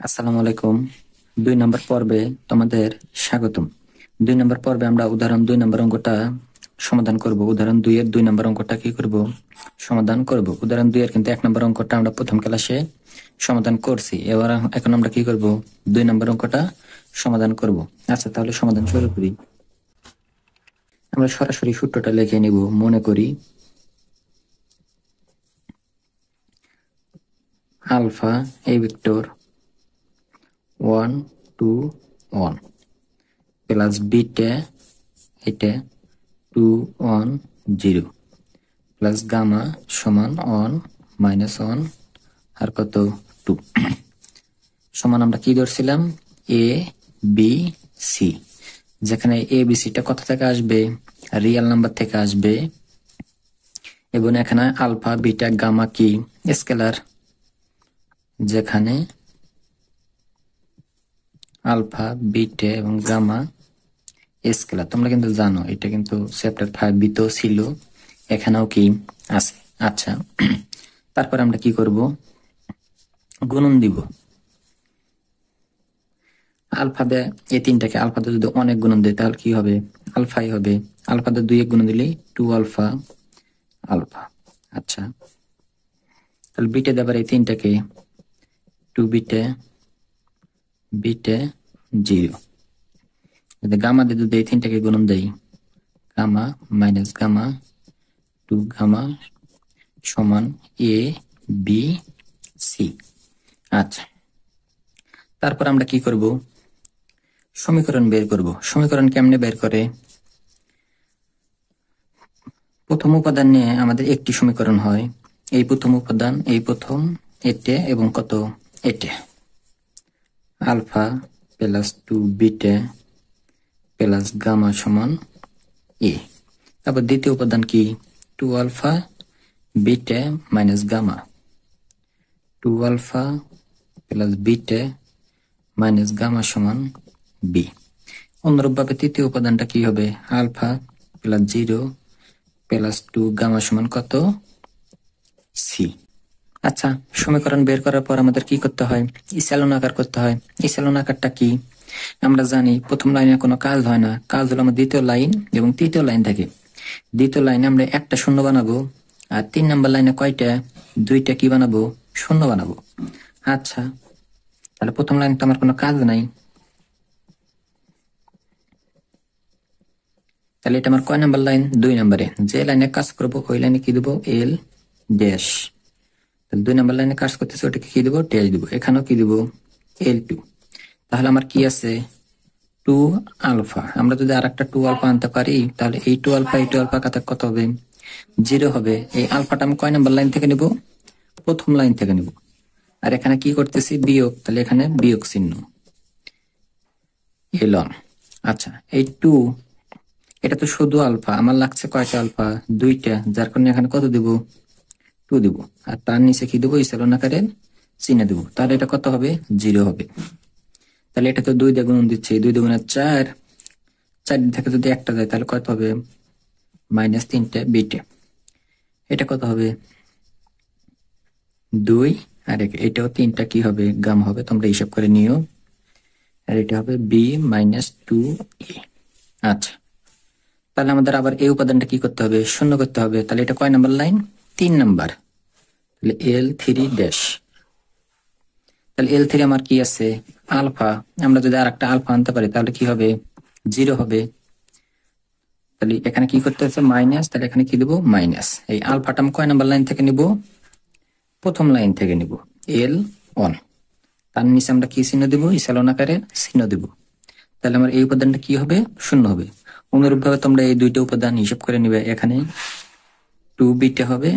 আসসালামু আলাইকুম। দুই নম্বর পর্বে তোমাদের স্বাগতম। দুই নম্বর পর্বে আমরা উদাহরণ দুই নম্বর অঙ্কটা সমাধান করব। উদাহরণ দুই এর দুই নম্বর অঙ্কটা কি করব? সমাধান করব। উদাহরণ দুই এর কিন্তু এক নম্বর অঙ্কটা আমরা প্রথম ক্লাসে সমাধান করছি। এবার এখন আমরা কি করব? দুই নম্বর অঙ্কটা সমাধান করব। আচ্ছা তাহলে সমাধান শুরু করি। আমরা সরাসরি সূত্রটা লিখে নিব। মনে করি আলফা এ vector one two one plus beta এটা two one zero plus gamma সমান ওয়ান মাইনাস ওয়ান আর কত টু সমান আমরা কি ধরছিলাম? এ বি সি যেখানে এ বি সিটা কোথা থেকে আসবে? রিয়েল নাম্বার থেকে আসবে। এবং এখানে আলফা বিটা গামা কি? স্কেলার যেখানে আলফা, বিটে এবং গামা স্কেলার। তোমরা কিন্তু জানো, এটা কিন্তু চ্যাপ্টার ফাইভ বিতেও ছিল, এখানেও কি আছে। আচ্ছা তারপর আমরা কি করব? গুণন দিব। আলফা দে, এই তিনটাকে আলফা যদি অনেক গুণন দেয়, তাহলে কি হবে? আলফাই হবে। আলফা দে দুই এক গুণন দিলে টু আলফা আলফা। আচ্ছা তাহলে বিটে দেবার এই তিনটাকে, টু বিটে বিটে যদি গামা দিয়ে যদি এই তিনটাকে গুণন দেই। Gamma minus gamma two gamma সমান এ বি সি আচ্ছা। তারপর আমরা কি করব? সমীকরণ বের করব। সমীকরণ কেমনে বের করে? প্রথম উপাদান নিয়ে আমাদের একটি সমীকরণ হয়। এই প্রথম উপাদান, এই প্রথম, এটে এবং কত? এটে। Alpha plus two beta plus gamma সমান এ। তারপর দ্বিতীয় উপাদান কি? Two alpha beta minus gamma. Two alpha plus beta minus gamma সমান বি। অনুরূপভাবে তৃতীয় উপাদানটা কি হবে? Alpha plus zero plus two gamma সমান কত? সি। আচ্ছা সমীকরণ বের করার পর আমাদের কি করতে হয়? ইসালন আকার করতে হয়। ইসালন আকারটা কি? আমরা জানি প্রথম লাইনে কোনো কাজ হয় না। কাজ হলো আমার দ্বিতীয় লাইন এবং তৃতীয় লাইন থাকে। দ্বিতীয় লাইনে আমরা একটা শূন্য বানাবো আর তিন নাম্বার লাইনে কয়টা? দুইটা কি বানাবো? শূন্য বানাবো। আচ্ছা তাহলে প্রথম লাইন তো আমার কোনো কাজ নাই। তাহলে এটা আমার কয় নাম্বার লাইন? দুই নাম্বারে। যে লাইনে কাজ করব, ওই লাইনে কি দেবো? এল ড্যাশ। দুই নাম্বার লাইনে কাজ করতেছে, ওটাকে কি দেবো? ড্যাশ দিব। এখানেও কি দিব? এল টু তাহলে আমার কি আছে? টু আলফা আমরা যদি আর একটা টু আলফা আনতে পারি, তাহলে এই টু আলফা এই টু আলফা কাতে কত হবে? জিরো হবে। এই আলফাটা আমি কয় নাম্বার লাইন থেকে নিব? প্রথম লাইন থেকে নিব। আর এখানে কি করতেছি? বিয়োগ। তাহলে এখানে বিয়োগ চিহ্ন। এলন আচ্ছা এই টু এটা তো শুধু আলফা আমার লাগছে কয়টা আলফা দুইটা। যার কারণে এখানে কত দিব? টু দিব। আর তার নিচে কি দেবো? ইসেলন আকারে চিহ্ন দেবো। তাহলে এটা কত হবে? জিরো হবে। তাহলে এটা তো দুই দ্বিগুণ দিচ্ছে। দুই দ্বিগুণের চার। চার থেকে যদি একটা যায় তাহলে কত হবে? মাইনাস তিনটে বিটে। এটা কত হবে? দুই। আর এক এটাও তিনটা কি হবে? গাম হবে। তোমরা হিসাব করে নিও। আর এটা হবে বি মাইনাস টু এ আচ্ছা। তাহলে আমাদের আবার এই উপাদানটা কি করতে হবে? শূন্য করতে হবে। তাহলে এটা কয় নাম্বার লাইন? তিন নাম্বার। তাহলে এল থ্রি ড্যাশ তাহলে এল থ্রি আমার কি আছে? আলফা আমরা যদি আর একটা আলফা আনতে পারি, তাহলে কি হবে? জিরো হবে। তাহলে এখানে কি করতে হচ্ছে মাইনাস তাহলে এখানে কি দেবো? মাইনাস এই আলফাটা আমি কয় নাম্বার লাইন থেকে নিব? প্রথম লাইন থেকে নিব। এল ওয়ান তার নিচে আমরা কি চিহ্ন দেবো? ইসালন আকারে চিহ্ন দেব। তাহলে আমার এই উপাদানটা কি হবে? শূন্য হবে। অনুরূপ ভাবে তোমরা এই দুইটা উপাদান হিসাব করে নিবে এখানে। টু বিটে হবে,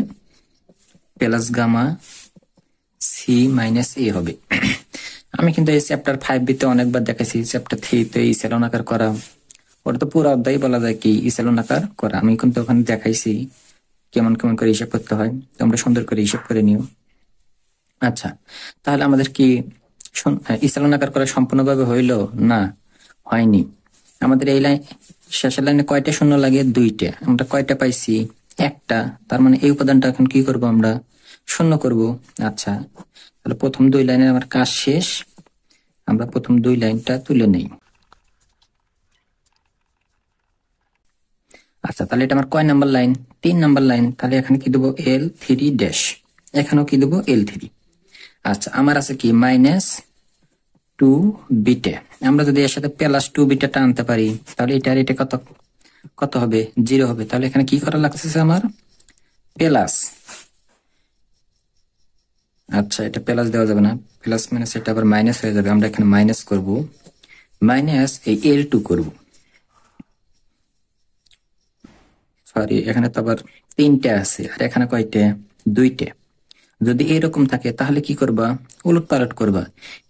plus gamma C minus A হবে। আমি কিন্তু এই চ্যাপ্টার ফাইভ বিতে অনেকবার দেখেছি চ্যাপ্টার থ্রিতে ইসেলন আকার করা। ওটা তো পুরো অধ্যায় বলা যায় কি ইসেলন আকার করা। আমি কিন্তু ওখানে দেখাইছি কেমন কেমন করে হিসাব করতে হয়। তোমরা সুন্দর করে হিসাব করে নিও। আচ্ছা তাহলে আমাদের কি ইসেলন আকার করা সম্পূর্ণভাবে হইল? না, হয়নি। আমাদের এই লাইন শেষের লাইনে কয়টা শূন্য লাগে? দুইটা। আমরা কয়টা পাইছি? একটা। তার মানে এই উপাদানটা এখন কি করব আমরা? শূন্য করব। আচ্ছা তাহলে প্রথম দুই লাইনের আমার কাজ শেষ। আমরা প্রথম দুই লাইনটা তুলে নেই। আচ্ছা তাহলে এটা আমার কয় নাম্বার লাইন? তিন নাম্বার লাইন। তাহলে এখানে কি দেবো? এল থ্রি ড্যাশ এখানেও কি দেবো? এল থ্রি আচ্ছা আমার আছে কি? মাইনাস টু বিটে আমরা যদি এর সাথে প্লাস টু বিটেটা আনতে পারি, তাহলে এটা এটা কত? কত হবে? জিরো হবে। তাহলে এখানে কি করা লাগতেছে আমার? প্লাস। আচ্ছা এটা প্লাস দেওয়া যাবে না। প্লাস মাইনাস এটা আবার মাইনাস হয়ে যাবে। আমরা এখানে মাইনাস করব। মাইনাস এই এল টু করব। সরি এখানে তো আবার তিনটে আছে। আর এখানে কয়টে? দুইটে। যদি এরকম থাকে, তাহলে কি করবা? উলট পালট করবা।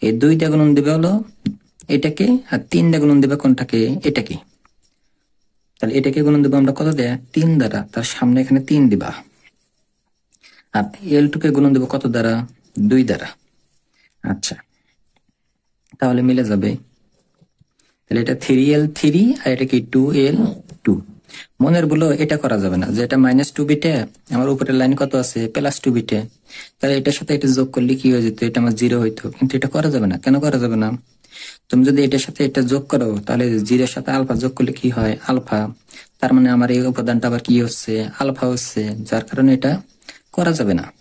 এই দুই গুণন দেবে হলো এটাকে, আর তিন গুণন দেবে কোনটাকে? এটাকে। তাহলে এটাকে গুণন দেবো আমরা কত দেয়া? তিন দ্বারা। তার সামনে এখানে তিন দিবা। আর এল টু কে গুণন দেবো কত দ্বারা? দুই দ্বারা। আচ্ছা। তাহলে মিলে যাবে। তাহলে এটা থ্রি এল থ্রি আর এটা কি টু এল টু মনের বলো এটা করা যাবে না। যে এটা মাইনাস টু বিটে আমার উপরের লাইন কত আছে? প্লাস টু বিটে তাহলে এটার সাথে এটা যোগ করলে কি হয়ে যেত? এটা আমার জিরো হইতো। কিন্তু এটা করা যাবে না। কেন করা যাবে না? তুমি যদি এটার সাথে এটা যোগ করো, তাহলে জিরোর সাথে আলফা যোগ করলে কি হয়? আলফা। তার মানে আমার এই উপাদানটা আবার কি হচ্ছে? আলফা হচ্ছে, যার কারণে এটা করা যাবে না।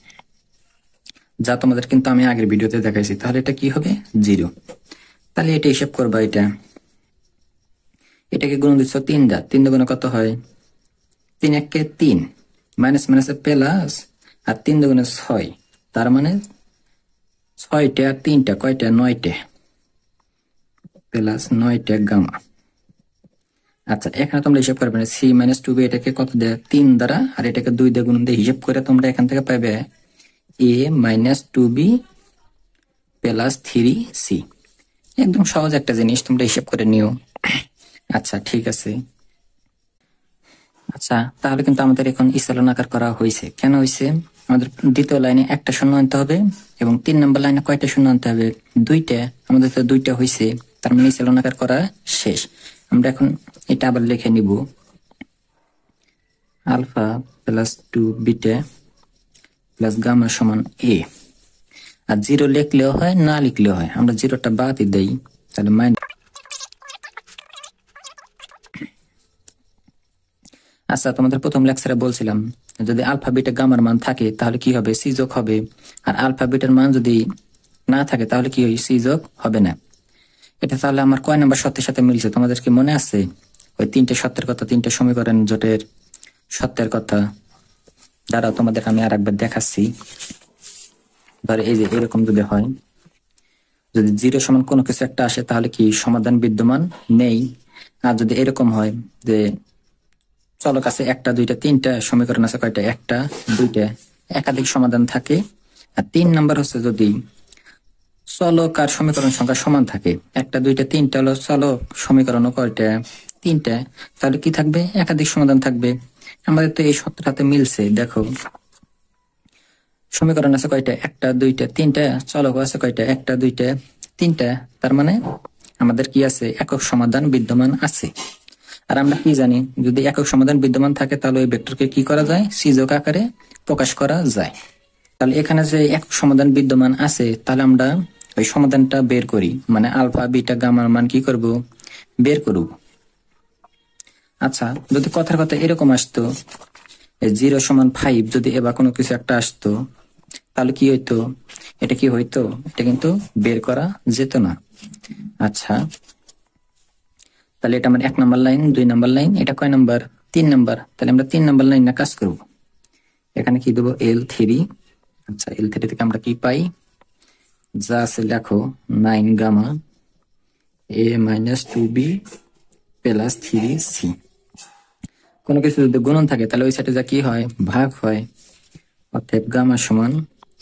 যা তোমাদের কিন্তু আমি আগের ভিডিওতে দেখাইছি। তাহলে এটা কি হবে? জিরো। তাহলে এটা হিসাব করবা এটা। এটাকে গুণ দিচ্ছ তিন দা তিন দুগুণে কত হয়? তিন একে তিন। মাইনাস মাইনাসে প্লাস আর তিন দুগুণে ছয়। তার মানে ছয়টা আর তিনটা, কয়টা? নয়টা। প্লাস নয়টা গামা। আচ্ছা এখানে তোমরা হিসাব করবে সি মাইনাস টু বি এটাকে কত দেয়? তিন দ্বারা, আর এটাকে দুই দিয়ে গুণ দিয়ে হিসাব করে তোমরা এখান থেকে পাবে A minus two B plus three C একদম সহজ একটা জিনিস, তোমরা হিসাব করে নিও। আচ্ছা ঠিক আছে। আচ্ছা তাহলে কিন্তু আমাদের এখন ইসলন আকার করা হয়েছে। কেন হয়েছে? আমাদের দ্বিতীয় লাইনে একটা শূন্য আনতে হবে এবং তিন নম্বর লাইনে কয়টা শূন্য আনতে হবে? দুইটা। আমাদের তো দুইটা হয়েছে। তার মানে ইসলন আকার করা শেষ। আমরা এখন এটা আবার লিখে নিব। Alpha plus two beta plus gamma সমান এ। আর জিরো লিখলেও হয়, না লিখলেও হয়। আমরা জিরোটা বাদই দেই, তাহলে মাইন আচ্ছা তোমাদের প্রথম লেকচারে বলছিলাম, যদি আলফা বিটা গামার মান থাকে, তাহলে কি হবে? সিযোগ হবে। আর আলফা বিটার মান যদি না থাকে, তাহলে কি হয় সিযোগ হবে না? এটা তাহলে আমার কয় নাম্বার সত্যের সাথে মিলছে? তোমাদের কি মনে আছে? ওই তিনটে সত্যের কথা, তিনটে সমীকরণ জোটের সত্যের কথা। দ্বারা তোমাদের আমি আর একবার দেখাচ্ছি। ধরো এই যে এরকম যদি হয়, যদি জিরো সমান কোনো কিছু একটা আসে, তাহলে কি সমাধান বিদ্যমান? নেই। আর যদি এরকম হয় যে চলো কাছে একটা, দুইটা, তিনটা সমীকরণ আছে, কয়টা? একটা, দুইটা। একাধিক সমাধান থাকে। আর তিন নাম্বার হচ্ছে যদি চলক আর সমীকরণ সংখ্যা সমান থাকে। একটা, দুইটা, তিনটা হলো চলক, সমীকরণ কয়টা? তিনটা। তাহলে কি থাকবে? একাধিক সমাধান থাকবে। আমাদের তো এই সত্যটাতে মিলছে, দেখো। সমীকরণ আছে কয়টা? একটা, দুইটা, তিনটা, চলক আছে কয়টা? একটা, দুইটা, তিনটা। তার মানে আমাদের কি আছে? একক সমাধান বিদ্যমান আছে। আর আমরা কি জানি? যদি একক সমাধান বিদ্যমান থাকে, তাহলে ওই ভেক্টরকে কি করা যায়? সিজক আকারে প্রকাশ করা যায়। তাহলে এখানে যে একক সমাধান বিদ্যমান আছে, তাহলে আমরা ওই সমাধানটা বের করি। মানে আলফা, বিটা, গামার মান কি করব? বের করব। আচ্ছা যদি কথার কথা এরকম আসতো জিরো সমান ফাইভ যদি এবার কোনো কিছু একটা আসতো, তাহলে কি হইতো? এটা কি হইতো? এটা কিন্তু বের করা যেত না। আচ্ছা তাহলে এটা আমার এক নাম্বার লাইন, দুই নাম্বার লাইন, এটা কয় নাম্বার? তিন নাম্বার। তাহলে আমরা তিন নাম্বার লাইন না কাজ করব। এখানে কি দেবো? এল থ্রি আচ্ছা এল থ্রি থেকে আমরা কি পাই? যা আছে লেখো nine gamma A minus two B plus three C কোনো কিছু যদি গুণন থাকে, তাহলে ওই সাইডে যা কি হয়? ভাগ হয়। অর্থাৎ গামা সমান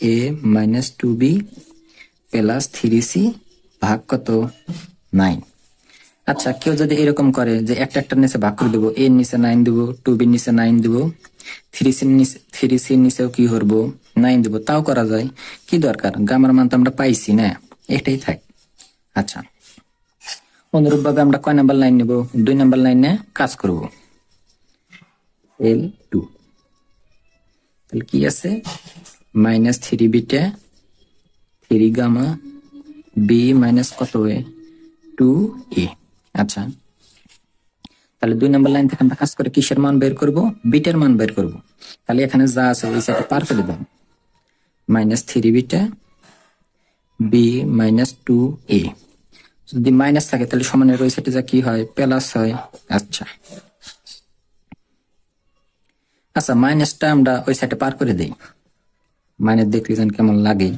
A minus two B plus three C ভাগ কত? নাইন আচ্ছা কেউ যদি এরকম করে যে একটা একটা নিচে ভাগ করে দেবো এর নিচে নাইন দেবো টু বির নিচে নাইন দেবো থ্রি সির নিচে থ্রি সির নিচেও কি করব? নাইন দেবো, তাও করা যায়। কি দরকার? গামার মান তো আমরা পাইছি, না? এটাই থাক। আচ্ছা। অনুরূপ ভাবে আমরা কয় নাম্বার লাইন নেব? দুই নাম্বার লাইনে কাজ করব। এল টু তাহলে কি আছে? Minus three beta three gamma B minus কত এ? টু এ আচ্ছা। তাহলে দুই নম্বর লাইন থেকে আমরা কাজ করে কিসের মান বের করব? বিটের মান বের করব। তাহলে এখানে যা আছে, ওই পার করে দাও minus three beta B minus two A যদি মাইনাস থাকে, তাহলে সমানের ওই যা কি হয়? প্লাস হয়। আচ্ছা। আচ্ছা মাইনাসটা আমরা ওই সাইডে পার করে দেই। মাইনাস দেখলে যেন কেমন লাগে।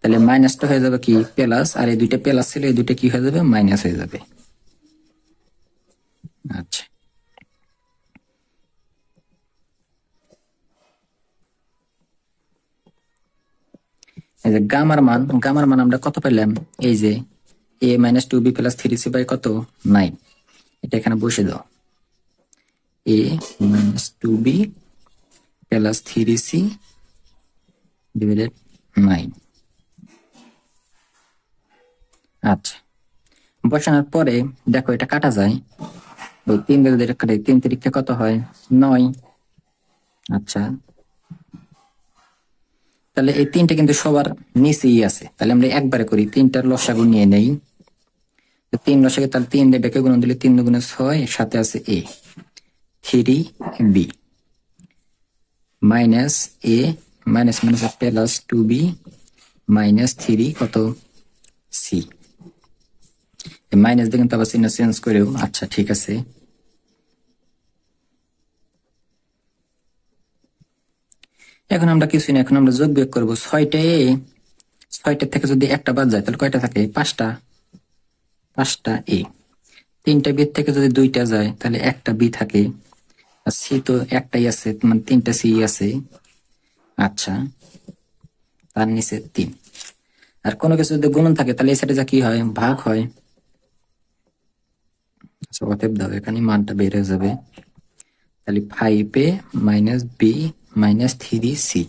তাহলে মাইনাসটা হয়ে যাবে কি? প্লাস আর এই দুইটা প্লাস ছিল, এই দুইটা কি হয়ে যাবে? মাইনাস হয়ে যাবে। আচ্ছা। এই যে গামার মান গামার মান আমরা কত পেলাম? এই যে A minus two B plus three C by কত? নাইন এটা এখানে বসে দাও। A minus two B plus three C divided nine আচ্ছা। বসানোর পরে দেখো এটা কাটা যায়। ওই তিন যদি তিন তিরিখে কত হয়? নয়। আচ্ছা। তাহলে এই তিনটা কিন্তু সবার নিচেই আছে। তাহলে আমরা একবারে করি, তিনটার লসাগু নিয়ে নেই। তিন লসাগু, তাহলে তিন বেঁকে গুণ দিলে তিন দুগুণে ছয়, সাথে আছে A. Three B. Minus A, minus minus plus two B, minus three কত? সি। মাইনাস দিয়ে কিন্তু আবার চিহ্ন চেঞ্জ করেও আচ্ছা ঠিক আছে। এখন আমরা কিছু না, এখন আমরা যোগ বিয়োগ করব। ছয়টা এ ছয়টা থেকে যদি একটা বাদ যায়, তাহলে কয়টা থাকে? পাঁচটা। পাঁচটা এ। তিনটা বি থেকে যদি দুইটা যায়, তাহলে একটা বি থাকে। আর সি তো একটাই আছে মানে তিনটা সি আছে। আচ্ছা তার নিচে তিন। আর কোনো কিছু যদি গুণন থাকে, তাহলে এই সাইডে যা কি হয়? ভাগ হয়। আচ্ছা অতএব দাও এখানে মানটা বেড়ে যাবে। তাহলে five A minus B minus three C.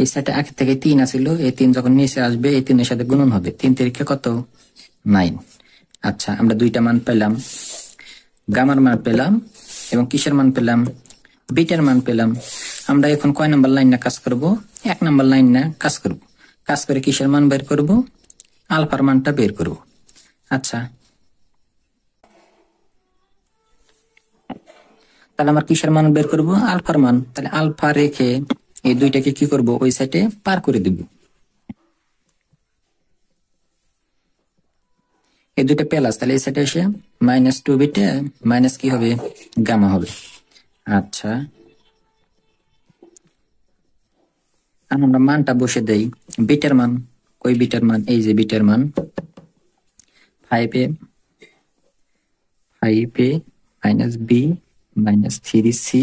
এই সাইডে আগে থেকে তিন আছিল, এই তিন যখন নিচে আসবে, এই তিনের সাথে গুণন হবে। তিন তারিখে কত? নাইন। আচ্ছা আমরা দুইটা মান পেলাম। গামার মান পেলাম এবং কিসের মান পেলাম? বিটার মান পেলাম। আমরা এখন কয় নাম্বার লাইন না কাজ করব? এক নাম্বার লাইন না কাজ করব। কাজ করে কিসের মান বের করব? আলফার মানটা বের করব। আচ্ছা তাহলে আমার কিসের মান বের করব? আলফার মান। তাহলে আলফা রেখে এই দুইটাকে কি করব? ওই সাইডে পার করে দিব। এই দুইটা প্লাস, তাহলে এই সাইডে এসে মাইনাস টু বিটে মাইনাস কি হবে? গামা হবে। আচ্ছা। আর আমরা মানটা বসে দেই। বিটার মান। ওই বিটার মান? এই যে বিটার মান। Five A five A minus B minus three C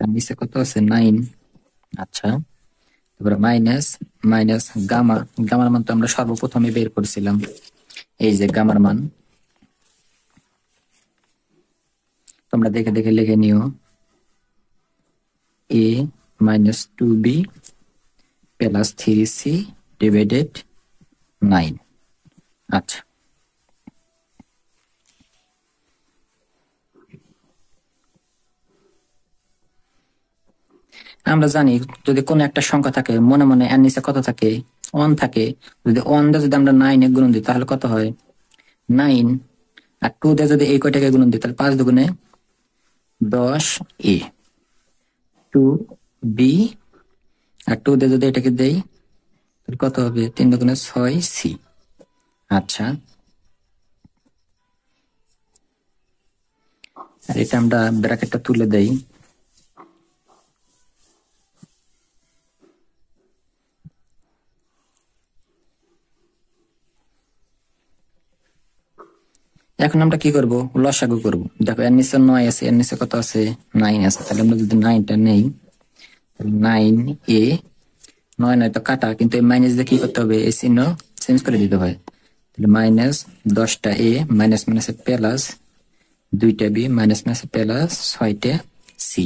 তার নিচে কত আছে নাইন আচ্ছা তারপরে মাইনাস মাইনাস গামা গামার মান তো আমরা সর্বপ্রথমে বের করছিলাম এই যে গামার মান তোমরা দেখে দেখে লিখে নিও A minus two B plus three C divided nine আচ্ছা আমরা জানি যদি কোনো একটা সংখ্যা থাকে, মনে মনে এর নিচে কত থাকে? ওয়ান থাকে। যদি ওয়ান দিয়ে যদি আমরা নাইনে গুণ দিই, তাহলে কত হয়? নাইন আর টু দিয়ে যদি এই কয়টাকে গুণ দিই, তাহলে পাঁচ দুগুণে দশ এ। টু বি আর টু দিয়ে যদি এটাকে দেই, তাহলে কত হবে? তিন দুগুণে ছয় সি আচ্ছা। আর এটা আমরা ব্র্যাকেটটা তুলে দেই। এখন আমরা কি করব? লসাগু করব। দেখো, এর নিচে নয় আছে, এর নিচে কত আছে? নাইন আছে। তাহলে আমরা যদি নাইনটা নেই নাইন এ নয় নয় তো কাটা, কিন্তু এই মাইনাস দিয়ে কি করতে হবে? এই চিহ্ন চেঞ্জ করে দিতে হয়। তাহলে মাইনাস দশটা এ মাইনাস মাইনাসে প্লাস দুইটা বি মাইনাস মাইনাসে প্লাস ছয়টা সি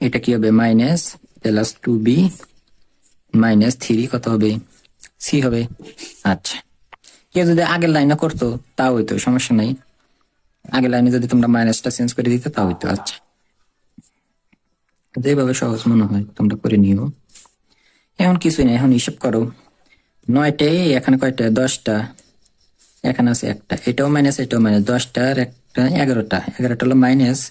এটা কি হবে? Minus plus two B minus three কত হবে? সি হবে। আচ্ছা। কেউ যদি আগের লাইনে করতো, তাও হইতো, সমস্যা নাই। আগের লাইনে যদি তোমরা মাইনাসটা চেঞ্জ করে দিতে, তাও হইতো আচ্ছা। যেভাবে সহজ মনে হয়, তোমরা করে নিও। এখন কিছুই না এখন হিসাব করো। নয়টাই এখানে কয়টা? দশটা। এখানে আছে একটা। এটাও মাইনাস এটাও মাইনাস দশটা আর একটা, এগারোটা। এগারোটা হলো মাইনাস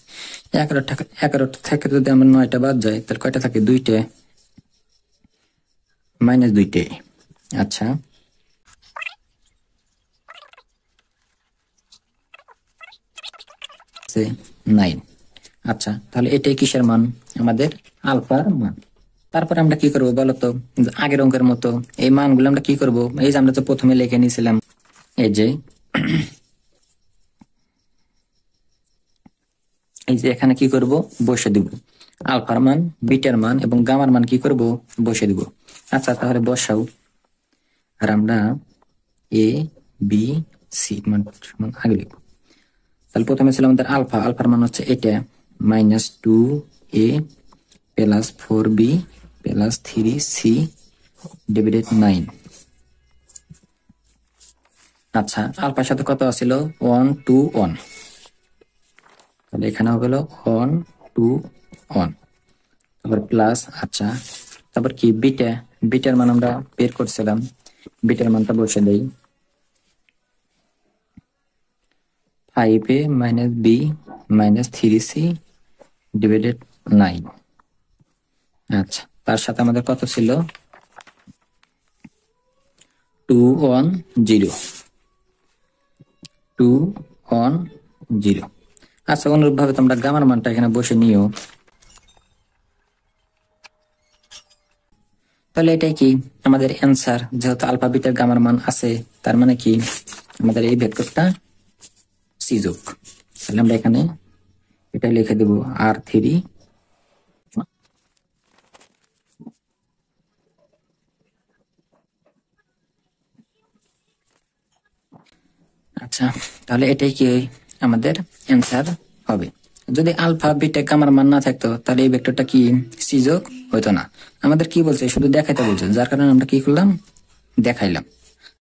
এগারোটা এগারোটা থেকে যদি আমার নয়টা বাদ যায়, তাহলে কয়টা থাকে? দুইটে। মাইনাস দুইটে আচ্ছা। নাইন। আচ্ছা তাহলে এটাই কিসের মান? আমাদের আলফার মান। তারপরে আমরা কি করব বলতো আগের অঙ্কের মতো এই মানগুলো আমরা কি করব? এই যে আমরা তো প্রথমে লিখে নিয়েছিলাম। এই যে এই যে এখানে কি করব? বসে দিব। আলফার মান, বিটার মান এবং গামার মান কি করব? বসে দিব। আচ্ছা তাহলে বসাও। আর আমরা এ, বি, সি, মান আগে লিখব। তাহলে প্রথমে ছিল আমাদের আলফা, আলফার মান হচ্ছে এটা minus two A plus four B plus three C divided nine আচ্ছা আলফার সাথে কত ছিল ওয়ান টু ওয়ান তাহলে এখানে হবে ওয়ান টু ওয়ান তারপর প্লাস আচ্ছা। তারপর কি? বিটা, বিটার মান আমরা বের করছিলাম। বিটার মানটা বসে দেই। Five A minus B minus three C divided nine আচ্ছা তার সাথে আমাদের কত ছিল? Two one zero two one zero আচ্ছা অনুরূপ ভাবে তোমরা গামার মানটা এখানে বসে নিও। তাহলে এটাই কি? আমাদের অ্যান্সার যেহেতু আলফা বিটার গামার মান আছে, তার মানে কি? আমাদের এই ভেক্টরটা সিযোগ তাহলে আমরা এখানে এটা লিখে দেব আর থ্রি আচ্ছা তাহলে এটাই কি আমাদের অ্যান্সার হবে। যদি আলফা, বিটা, গামার মান না থাকতো, তাহলে এই ভেক্টরটা কি সিযোগ হইতো না। আমাদের কি বলছে? শুধু দেখাইতে বলছে, যার কারণে আমরা কি করলাম? দেখাইলাম।